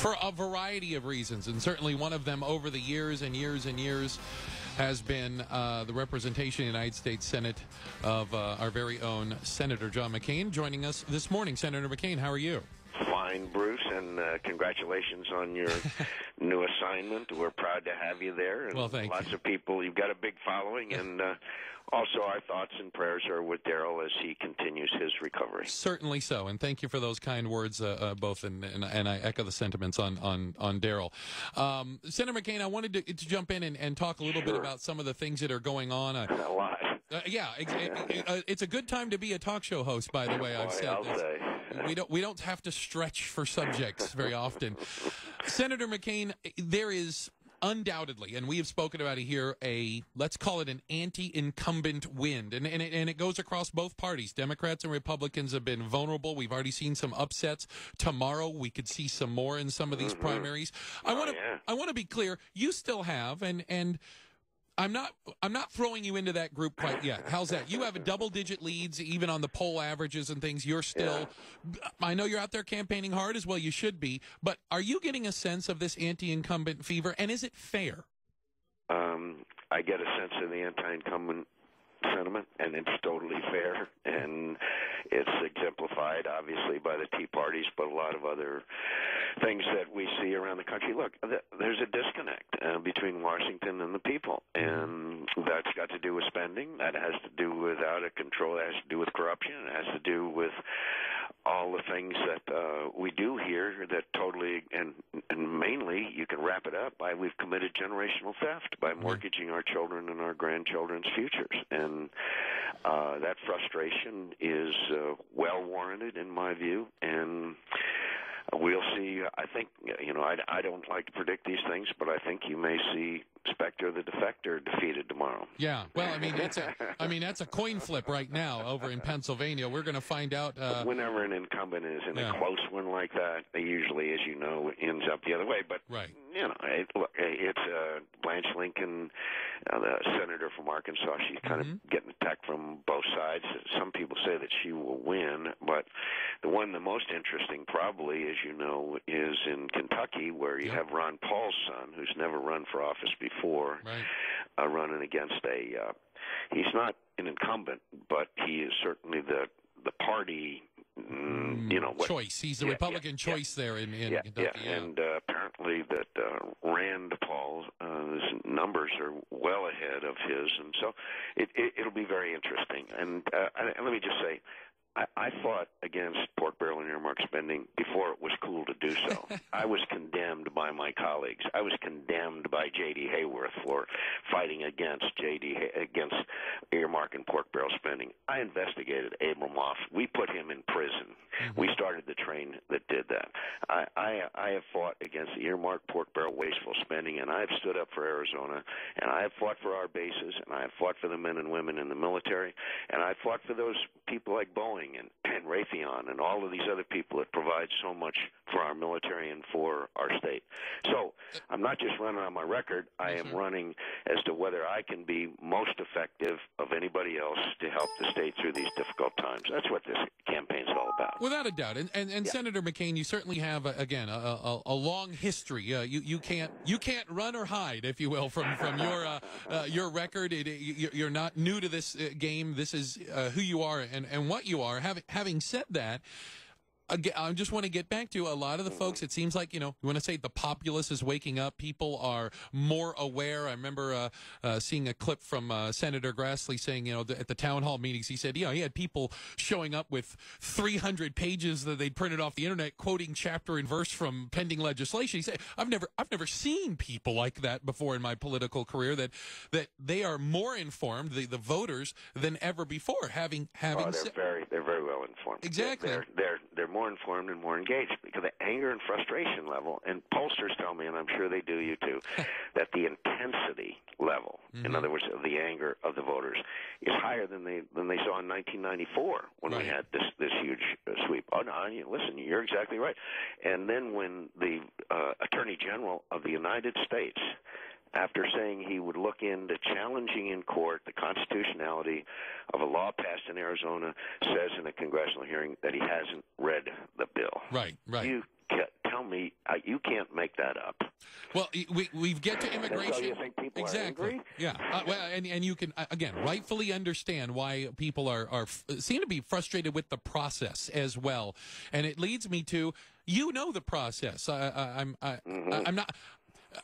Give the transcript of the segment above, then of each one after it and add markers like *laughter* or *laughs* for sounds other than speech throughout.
for a variety of reasons, and certainly one of them over the years and years and years has been uh, the representation in the United States Senate of uh, our very own Senator John McCain joining us this morning. Senator McCain, how are you? Fine, Bruce, and uh, congratulations on your *laughs* new assignment. We're proud to have you there. And well, thank lots you. of people. You've got a big following, and uh, also our thoughts and prayers are with Daryl as he continues his recovery. Certainly so, and thank you for those kind words, uh, uh, both, and, and, and I echo the sentiments on on on Daryl. Um, Senator McCain, I wanted to, to jump in and, and, talk a little sure. bit about some of the things that are going on. *laughs* a lot. Uh, yeah, it, it, *laughs* uh, it's a good time to be a talk show host. By the way, I've said I'll say. *laughs* we don't we don't have to stretch for subjects very often. Senator McCain, there is undoubtedly, and we have spoken about it here, a let's call it an anti-incumbent wind, and and it, and it goes across both parties. Democrats and Republicans have been vulnerable. We've already seen some upsets. Tomorrow we could see some more in some of these Mm-hmm. primaries. I Oh, want to yeah. I want to be clear. You still have and and. I'm not. I'm not throwing you into that group quite yet. How's that? You have a double-digit leads, even on the poll averages and things. You're still. I know you're out there campaigning hard as well. You should be. But are you getting a sense of this anti-incumbent fever, and is it fair? Um, I get a sense of the anti-incumbent sentiment, and it's totally fair, and it's exemplified obviously by the Tea Parties, but a lot of other things that we see around the country. Look, th- there's a disconnect uh, between Washington and the people, and that's got to do with spending. That has to do with out of control. That has to do with corruption. It has to do with all the things that uh, we do here that totally and and mainly you can wrap it up by we've committed generational theft by mortgaging our children and our grandchildren's futures. And uh, that frustration is uh, well warranted in my view. And we'll see I think you know I, I don't like to predict these things but I think you may see Specter the Defector defeated tomorrow Yeah. Well, I mean, it's a. I mean, that's a coin flip right now over in Pennsylvania. We're going to find out. Uh, whenever an incumbent is in Yeah. a close one like that, it usually, as you know, ends up the other way. But Right. You know, it, look, it's uh, Blanche Lincoln, uh, the senator from Arkansas. She's kind Mhm. of getting attacked from both sides. Some people say that she will win, but the one the most interesting, probably, as you know, is in Kentucky, where you Yep. have Ron Paul's son, who's never run for office before, right. uh, running against a. Uh, he's not an incumbent, but he is certainly the the party. Mm, you know what? choice. He's the yeah, Republican yeah, yeah. choice there in, in yeah, Kentucky. yeah, and uh, apparently that uh, Rand Paul's uh, numbers are well ahead of his, and so it, it, it'll be very interesting. And, uh, and let me just say, I, I fought against pork barrel and earmark spending before it was cool do so. I was condemned by my colleagues. I was condemned by J.D. Hayworth for fighting against J.D. Hay- against earmark and pork barrel spending. I investigated Abramoff. We put him in prison. Mm-hmm. We started the train that did that. I, I I have fought against the earmark pork barrel wasteful spending, and I have stood up for Arizona, and I have fought for our bases, and I have fought for the men and women in the military, and I fought for those people like Boeing and, and Raytheon and all of these other people that provide so much for our military and for our state. So I'm not just running on my record. I am running as to whether I can be most effective of anybody else to help the state through these difficult times. That's what this campaign's all about. Without a doubt, and and, and Senator McCain, you certainly have a, again a, a, a long history. Uh, you you can't you can't run or hide, if you will, from from your uh, uh, your record. It, you, you're not new to this uh, game. This is uh, who you are and, and what you are. Having having said that. Again, I just want to get back to a lot of the folks. It seems like you know, you want to say the populace is waking up. People are more aware. I remember uh, uh, seeing a clip from uh, Senator Grassley saying, you know, th- at the town hall meetings, he said, you know, he had people showing up with 300 pages that they'd printed off the internet, quoting chapter and verse from pending legislation. He said, I've never, I've never seen people like that before in my political career. That that they are more informed, the, the voters, than ever before. Having having Oh, they're said- very they're very well informed. Exactly. They're they're they're more informed and more engaged because the anger and frustration level and pollsters tell me and I'm sure they do you too *laughs* that the intensity level Mm-hmm. in other words of the anger of the voters is higher than they than they saw in 1994 when Right. we had this this huge uh, sweep. Oh no, you- listen, you're exactly right. And then when the uh, Attorney General of the United States after saying he would look into challenging in court the constitutionality of a law passed in Arizona, says in a congressional hearing that he hasn't read the bill. right, right. You tell me uh, you can't make that up. Well, we we've get to immigration. So you think people exactly. Yeah. Uh, well, and and you can uh, again rightfully understand why people are are seem to be frustrated with the process as well, and it leads me to you know the process. I, I, I'm I, Mm-hmm. I'm not.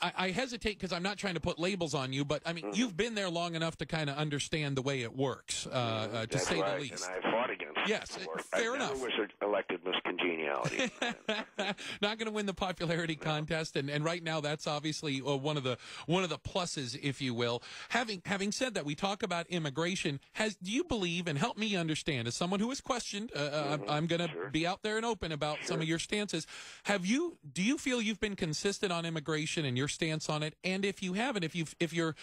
I, I hesitate because I'm not trying to put labels on you, but I mean, Mm-hmm. you've been there long enough to kind of understand the way it works, uh, uh, to That's say right, the least. And I fought against. Yes, before. fair I enough. Never was elected Miss Congeniality. *laughs* *laughs* not going to win the popularity contest, and, and right now that's obviously uh, one of the one of the pluses, if you will. Having having said that, we talk about immigration. Has do you believe and help me understand as someone who has questioned? Uh, uh, I'm- I'm going to Mm-hmm. Sure. be out there and open about some of your stances. Have you? Do you feel you've been consistent on immigration and your stance on it? And if you haven't, if you if you're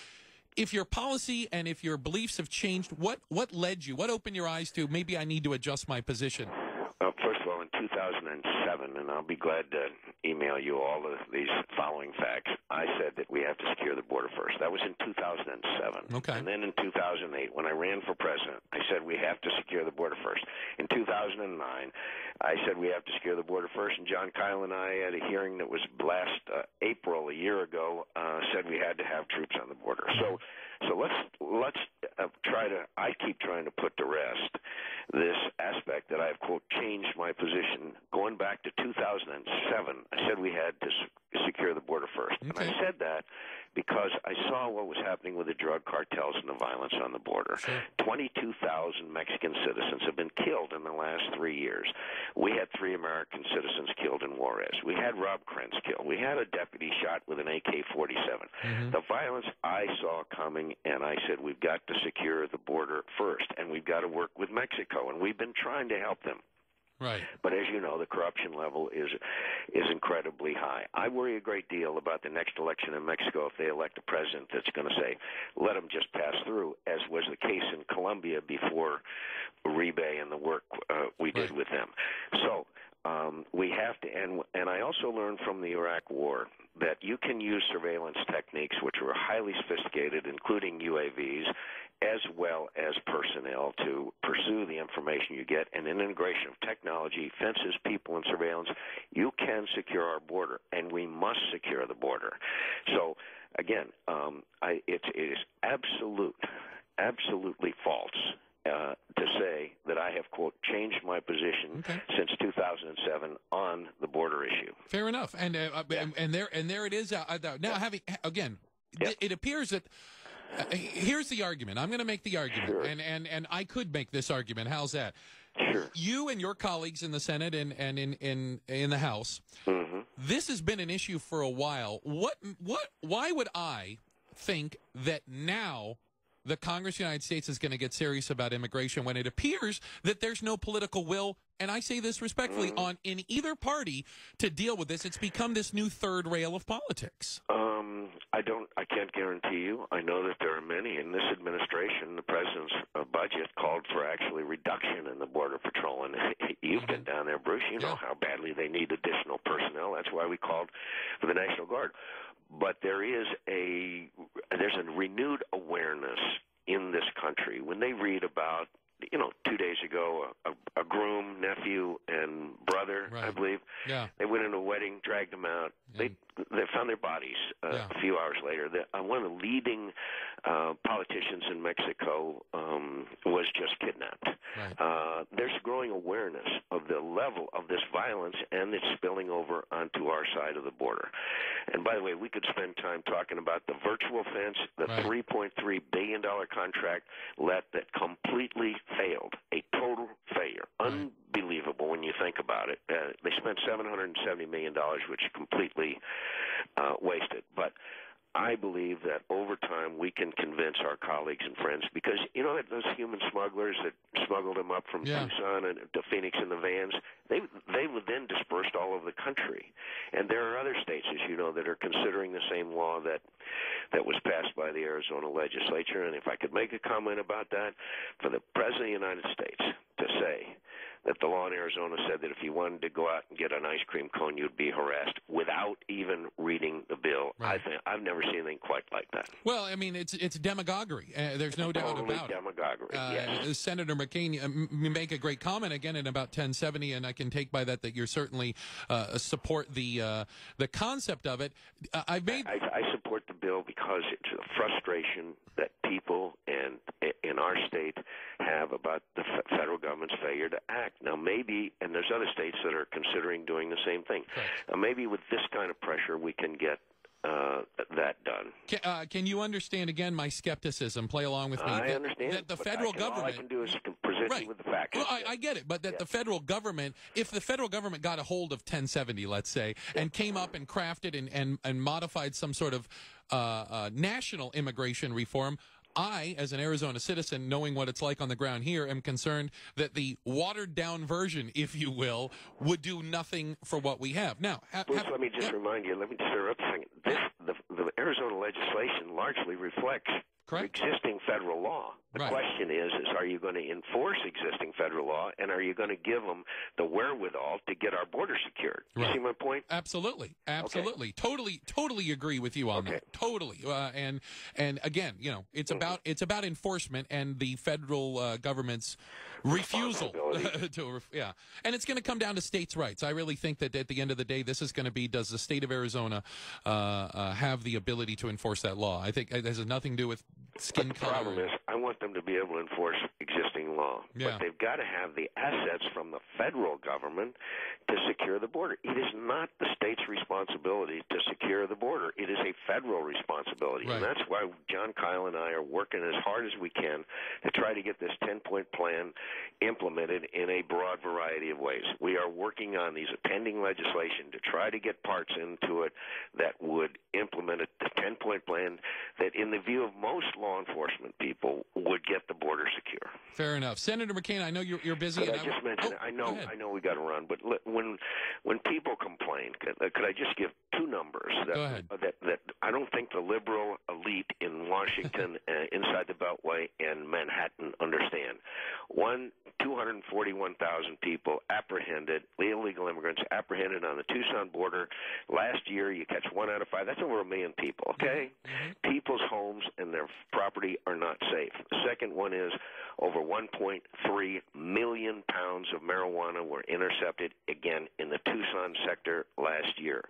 if your policy and if your beliefs have changed, what what led you? What opened your eyes to maybe I need to adjust my position? Uh, first in 2007, and I'll be glad to email you all of these following facts. I said that we have to secure the border first. That was in 2007. Okay. And then in 2008, when I ran for president, I said we have to secure the border first. In 2009, I said we have to secure the border first, and Jon Kyl and I, had a hearing that was last uh, April, a year ago, uh, said we had to have troops on the border. So, so let's let's uh, try to. I keep trying to put to rest this aspect that I've quote changed my position going back to 2007. I said we had to s- secure the border first, and Okay. I said that because I saw what was happening with the drug cartels and the violence on the border. Sure. 22,000 Mexican citizens have been killed in the last three years. We had three American citizens killed in Juarez. We had Rob Krentz killed. We had a deputy shot with an AK-47. Mm-hmm. The violence I saw coming, and I said we've got to secure the border first, and we've got to work with Mexico, and we've been trying to help them. Right. But as you know, the corruption level is is incredibly high. I worry a great deal about the next election in Mexico if they elect a president that's going to say, "Let them just pass through," as was the case in Colombia before Uribe and the work uh, we did with them. So um, we have to, and and I also learned from the Iraq War that you can use surveillance techniques which are highly sophisticated, including UAVs, as well as personnel to pursue the information you get and an integration of technology, fences, people, and surveillance. You can secure our border, and we must secure the border. So, again, um, I, it, it is absolute, absolutely false uh, to say that I have quote changed my position Okay. since 2007 on the border issue. Fair enough, and uh, and, and there and there it is. Uh, uh, now, having again, Yeah. it, it appears that. Uh, here's the argument. I'm going to make the argument, Sure. and, and and I could make this argument. How's that? Sure. You and your colleagues in the Senate and, and in, in in the House, hmm this has been an issue for a while. What what? Why would I think that now the Congress of the United States is going to get serious about immigration when it appears that there's no political will? And I say this respectfully on in either party to deal with this. It's become this new third rail of politics. Um, I don't. I can't guarantee you. I know that there are many in this administration. The president's uh, budget called for actually reduction in the border patrol, and *laughs* you've been down there, Bruce. You know Mm-hmm. Yeah. how badly they need additional personnel. That's why we called for the National Guard. But there is a there's a renewed awareness in this country when they read about. You know, two days ago, a, a, groom, nephew, and brother, I believe, Yeah. they went in a wedding, dragged them out. They they found their bodies uh, Yeah. a few hours later. The, uh, one of the leading uh, politicians in Mexico um, was just kidnapped. Right. Uh, there's growing awareness of the level of this violence, and it's spilling over onto our side of the border. And by the way, we could spend time talking about the virtual fence, the Right. $3.3 billion contract let that completely failed, a total failure. Right. Unbelievable when you think about it. Uh, they spent $770 million, which completely uh, wasted. But I believe that over time we can convince our colleagues and friends because you know those human smugglers that smuggled them up from Yeah. Tucson and to Phoenix in the vans, they they were then dispersed all over the country. And there are other states, as you know, that are considering the same law that that was passed by the Arizona legislature. And if I could make a comment about that, for the President of the United States to say the law in Arizona said that if you wanted to go out and get an ice cream cone, you'd be harassed without even reading the bill. Right. I think I've never seen anything quite like that. Well, I mean, it's it's demagoguery. Uh, there's no doubt totally about it. demagoguery. Uh, yes. Senator McCain, uh, you make a great comment again in about 1070, and I can take by that that you're certainly uh, support the uh, the concept of it. I've made I, I support the bill because it's a frustration that people and in our state have about the f- federal government's failure to act. Now, maybe, and there's other states that are considering doing the same thing. Correct. Now, maybe with this kind of pressure, we can get uh, that done. Can, uh, can you understand again my skepticism? Play along with me. I that, understand. that the federal can, All I government. can do is can present Right. with the facts. Well, I, I get it, but that the federal government, if the federal government got a hold of 1070, let's say, and came up and crafted and, and, and modified some sort of uh, uh, national immigration reform, I, as an Arizona citizen, knowing what it's like on the ground here, am concerned that the watered down version, if you will, would do nothing for what we have. Now, ha- Bruce, let me just yeah, remind you. Let me just interrupt a second. This, the, the Arizona legislation largely reflects Correct. existing federal law. The Right. question is: is are you going to enforce existing federal law, and are you going to give them the wherewithal to get our border secured? You Right. see my point? Absolutely, absolutely, totally, totally agree with you on Okay. that. Totally, uh, and and again, you know, it's about it's about enforcement and the federal uh, government's refusal *laughs* to, ref- yeah, and it's going to come down to states' rights. I really think that at the end of the day, this is going to be: does the state of Arizona uh, uh, have the ability to enforce that law? I think it has nothing to do with skin The color. problem is, I want them to be able to enforce existing law, Yeah. but they've got to have the assets from the federal government to secure the border. It is not the state's responsibility to secure the border. It is a federal responsibility, Right. and that's why Jon Kyl and I are working as hard as we can to try to get this 10-point plan implemented in a broad variety of ways. We are working on these pending legislation to try to get parts into it that would implement a 10-point plan that, in the view of most law enforcement people, would get the border secure. Fair enough, Senator McCain. I know you're, you're busy. Could I just mention? oh, I know. I know, we got to run, but when when people complain, could, uh, could I just give two numbers that that that I don't think the liberal elite in Washington, *laughs* uh, inside the Beltway and Manhattan understand. One, two hundred forty-one thousand people apprehended, illegal immigrants apprehended on the Tucson border last year. You catch one out of five. That's over a million people. Okay, Mm-hmm. people's homes and their property are not safe. The second one is over 1.3 million pounds of marijuana were intercepted again Tucson sector last year.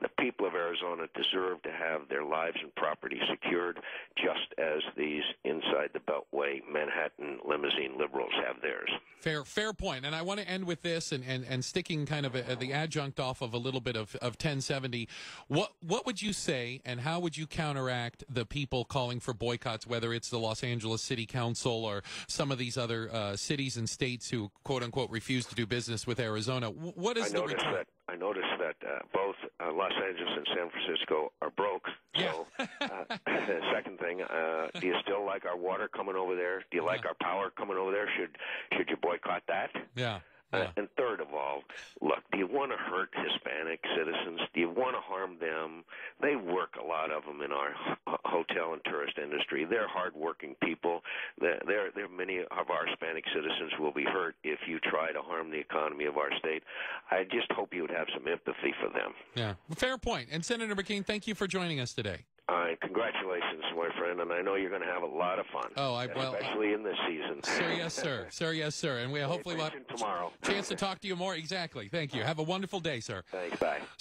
The people of Arizona deserve to have their lives and property secured just as these inside the Beltway Manhattan limousine liberals have theirs. Fair, fair point. And I want to end with this, and, and, and sticking kind of a, the adjunct off of a little bit of, of 1070. What what would you say, and how would you counteract the people calling for boycotts, whether it's the Los Angeles City Council or some of these other uh, cities and states who quote unquote refuse to do business with Arizona? What is the noticed that I noticed that uh, both uh, Los Angeles and San Francisco are broke. So, uh, *laughs* second thing, uh, do you still like our water coming over there? Do you like our power coming over there? Should should you boycott that? Yeah. Uh, and third of all, look, do you want to hurt Hispanic citizens? Do you want to harm them? They work, a lot of them, in our hotel and tourist industry. They're hardworking people. There, there, there many of our Hispanic citizens will be hurt if you try to harm the economy of our state. I just hope you would have some empathy for them. Yeah. Fair point. And Senator McCain, thank you for joining us today. All right, congratulations, my friend, and I know you're going to have a lot of fun. Oh, I- well, especially in this season. Sir, yes, sir. *laughs* Sir, yes, sir. And we hopefully will have tomorrow. chance to talk to you more. Exactly. Thank you. Have a wonderful day, sir. Thanks. Bye.